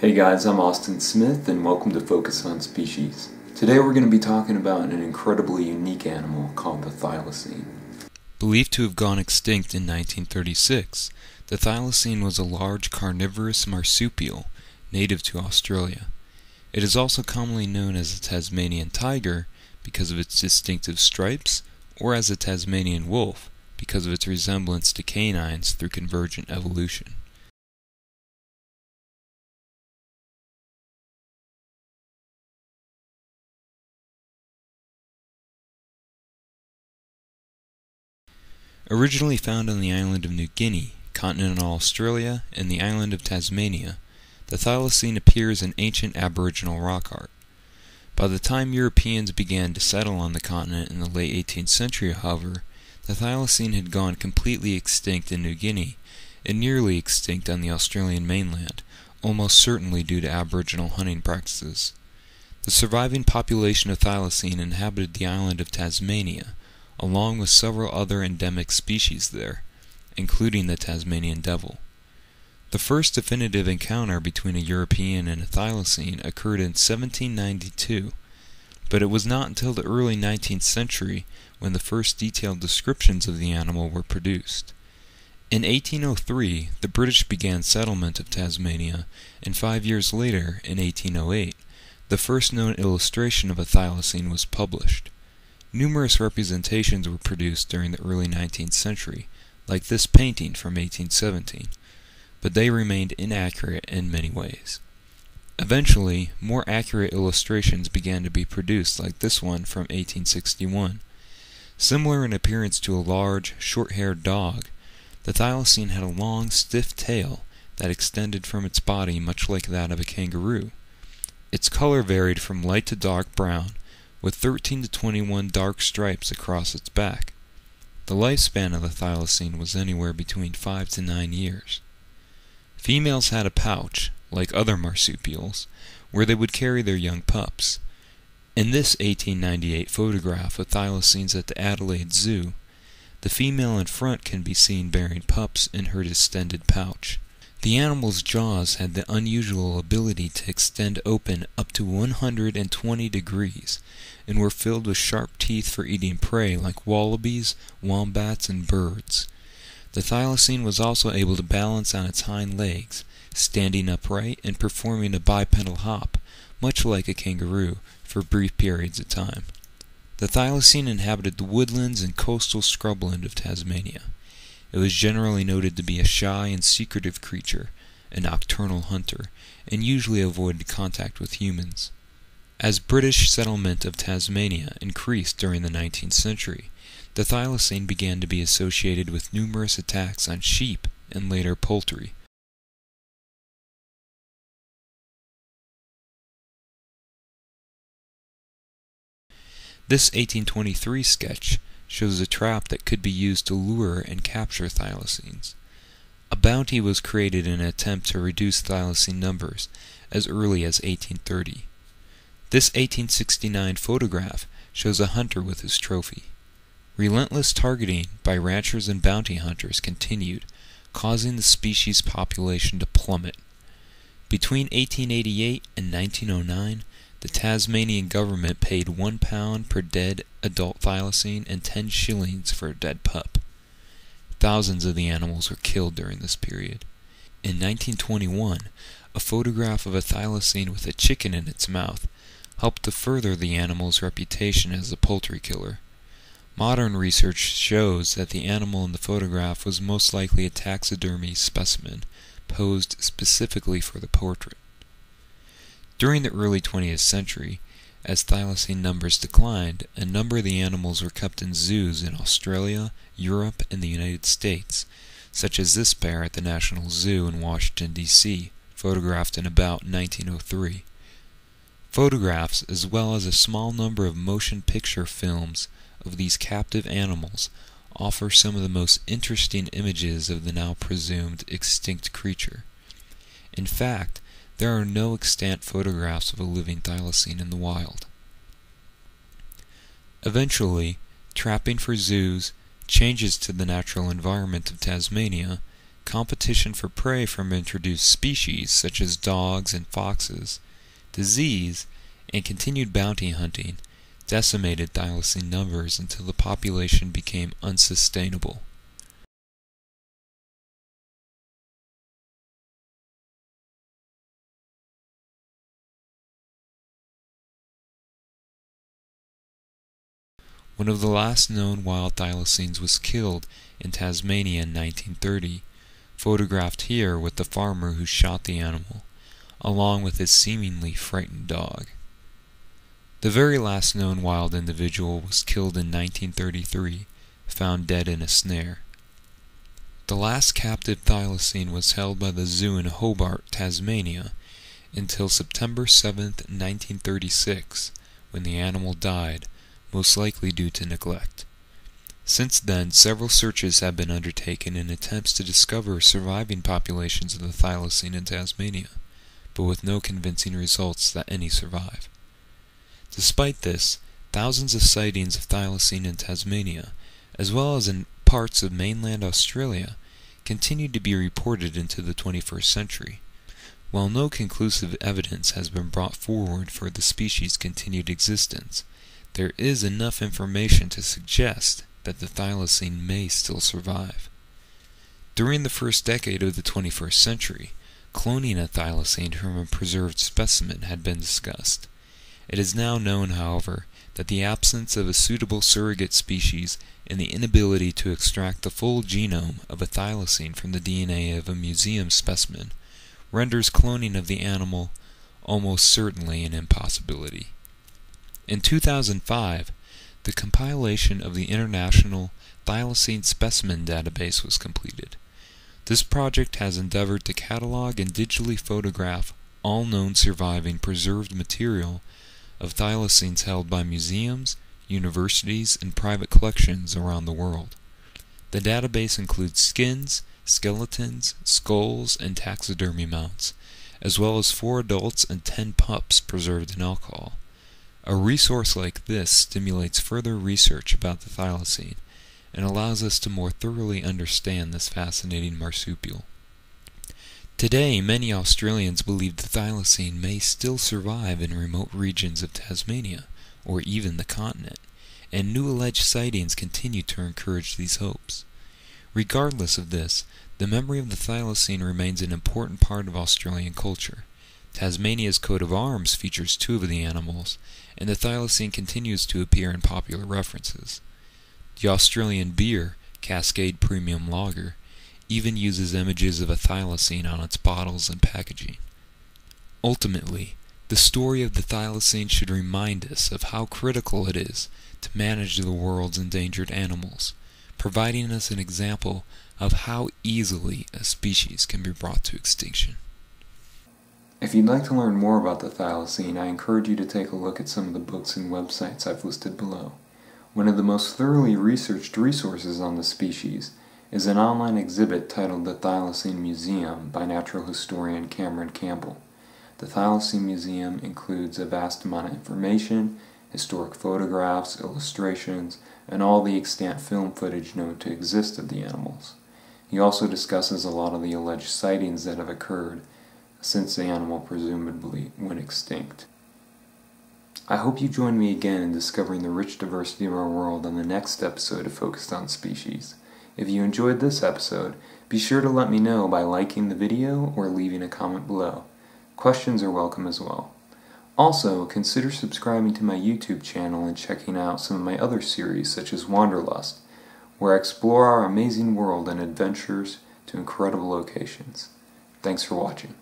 Hey guys, I'm Austin Smith and welcome to Focus on Species. Today we're going to be talking about an incredibly unique animal called the thylacine. Believed to have gone extinct in 1936, the thylacine was a large carnivorous marsupial native to Australia. It is also commonly known as the Tasmanian tiger because of its distinctive stripes, or as a Tasmanian wolf because of its resemblance to canines through convergent evolution. Originally found on the island of New Guinea, continental Australia, and the island of Tasmania, the thylacine appears in ancient aboriginal rock art. By the time Europeans began to settle on the continent in the late 18th century, however, the thylacine had gone completely extinct in New Guinea and nearly extinct on the Australian mainland, almost certainly due to aboriginal hunting practices. The surviving population of thylacine inhabited the island of Tasmania, along with several other endemic species there, including the Tasmanian devil. The first definitive encounter between a European and a thylacine occurred in 1792, but it was not until the early 19th century when the first detailed descriptions of the animal were produced. In 1803, the British began settlement of Tasmania, and five years later, in 1808, the first known illustration of a thylacine was published. Numerous representations were produced during the early 19th century, like this painting from 1817, but they remained inaccurate in many ways. Eventually, more accurate illustrations began to be produced, like this one from 1861. Similar in appearance to a large, short haired dog, the thylacine had a long, stiff tail that extended from its body much like that of a kangaroo. Its color varied from light to dark brown, with 13 to 21 dark stripes across its back. The lifespan of the thylacine was anywhere between 5 to 9 years. Females had a pouch, like other marsupials, where they would carry their young pups. In this 1898 photograph of thylacines at the Adelaide Zoo, the female in front can be seen bearing pups in her distended pouch. The animal's jaws had the unusual ability to extend open up to 120 degrees and were filled with sharp teeth for eating prey like wallabies, wombats, and birds. The thylacine was also able to balance on its hind legs, standing upright and performing a bipedal hop, much like a kangaroo, for brief periods of time. The thylacine inhabited the woodlands and coastal scrubland of Tasmania. It was generally noted to be a shy and secretive creature, a nocturnal hunter, and usually avoided contact with humans. As British settlement of Tasmania increased during the 19th century, the thylacine began to be associated with numerous attacks on sheep and later poultry. This 1823 sketch shows a trap that could be used to lure and capture thylacines. A bounty was created in an attempt to reduce thylacine numbers as early as 1830. This 1869 photograph shows a hunter with his trophy. Relentless targeting by ranchers and bounty hunters continued, causing the species population to plummet. Between 1888 and 1909, the Tasmanian government paid one pound per dead adult thylacine and ten shillings for a dead pup. Thousands of the animals were killed during this period. In 1921, a photograph of a thylacine with a chicken in its mouth helped to further the animal's reputation as a poultry killer. Modern research shows that the animal in the photograph was most likely a taxidermy specimen posed specifically for the portrait. During the early 20th century, as thylacine numbers declined, a number of the animals were kept in zoos in Australia, Europe, and the United States, such as this pair at the National Zoo in Washington, D.C., photographed in about 1903. Photographs, as well as a small number of motion picture films of these captive animals, offer some of the most interesting images of the now presumed extinct creature. In fact, there are no extant photographs of a living thylacine in the wild. Eventually, trapping for zoos, changes to the natural environment of Tasmania, competition for prey from introduced species such as dogs and foxes, disease, and continued bounty hunting decimated thylacine numbers until the population became unsustainable. One of the last known wild thylacines was killed in Tasmania in 1930, photographed here with the farmer who shot the animal, along with his seemingly frightened dog. The very last known wild individual was killed in 1933, found dead in a snare. The last captive thylacine was held by the zoo in Hobart, Tasmania, until September 7, 1936, when the animal died most likely due to neglect. Since then, several searches have been undertaken in attempts to discover surviving populations of the thylacine in Tasmania, but with no convincing results that any survive. Despite this, thousands of sightings of thylacine in Tasmania, as well as in parts of mainland Australia, continue to be reported into the 21st century. While no conclusive evidence has been brought forward for the species' continued existence, there is enough information to suggest that the thylacine may still survive. During the first decade of the 21st century, cloning a thylacine from a preserved specimen had been discussed. It is now known, however, that the absence of a suitable surrogate species and the inability to extract the full genome of a thylacine from the DNA of a museum specimen renders cloning of the animal almost certainly an impossibility. In 2005, the compilation of the International Thylacine Specimen Database was completed. This project has endeavored to catalog and digitally photograph all known surviving preserved material of thylacines held by museums, universities, and private collections around the world. The database includes skins, skeletons, skulls, and taxidermy mounts, as well as four adults and ten pups preserved in alcohol. A resource like this stimulates further research about the thylacine and allows us to more thoroughly understand this fascinating marsupial. Today, many Australians believe the thylacine may still survive in remote regions of Tasmania, or even the continent, and new alleged sightings continue to encourage these hopes. Regardless of this, the memory of the thylacine remains an important part of Australian culture. Tasmania's coat of arms features two of the animals, and the thylacine continues to appear in popular references. The Australian beer, Cascade Premium Lager, even uses images of a thylacine on its bottles and packaging. Ultimately, the story of the thylacine should remind us of how critical it is to manage the world's endangered animals, providing us an example of how easily a species can be brought to extinction. If you'd like to learn more about the thylacine, I encourage you to take a look at some of the books and websites I've listed below. One of the most thoroughly researched resources on the species is an online exhibit titled The Thylacine Museum by natural historian Cameron Campbell. The Thylacine Museum includes a vast amount of information, historic photographs, illustrations, and all the extant film footage known to exist of the animals. He also discusses a lot of the alleged sightings that have occurred since the animal presumably went extinct. I hope you join me again in discovering the rich diversity of our world on the next episode of Focused on Species. If you enjoyed this episode, be sure to let me know by liking the video or leaving a comment below. Questions are welcome as well. Also, consider subscribing to my YouTube channel and checking out some of my other series such as Wanderlust, where I explore our amazing world and adventures to incredible locations. Thanks for watching.